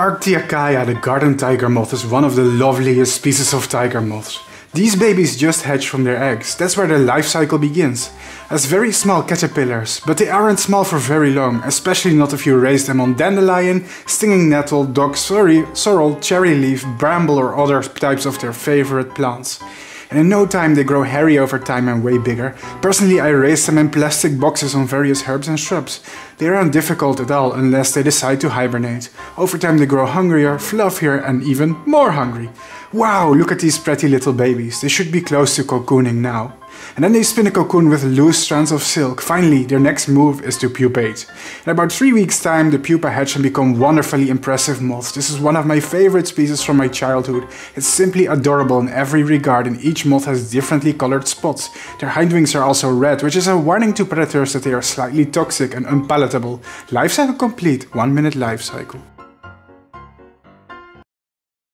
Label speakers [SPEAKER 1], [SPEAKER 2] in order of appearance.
[SPEAKER 1] Arctia caja, the garden tiger moth, is one of the loveliest species of tiger moths. These babies just hatch from their eggs, that's where their life cycle begins. As very small caterpillars, but they aren't small for very long, especially not if you raise them on dandelion, stinging nettle, dog sorry, sorrel, cherry leaf, bramble or other types of their favorite plants and in no time they grow hairy over time and way bigger. Personally I raise them in plastic boxes on various herbs and shrubs. They aren't difficult at all unless they decide to hibernate. Over time they grow hungrier, fluffier and even more hungry. Wow, look at these pretty little babies. They should be close to cocooning now. And then they spin a cocoon with loose strands of silk. Finally, their next move is to pupate. In about 3 weeks time, the pupa hatch and become wonderfully impressive moths. This is one of my favorite species from my childhood. It's simply adorable in every regard and each moth has differently colored spots. Their hindwings are also red, which is a warning to predators that they are slightly toxic and unpalatable. Life cycle complete, 1 minute life cycle.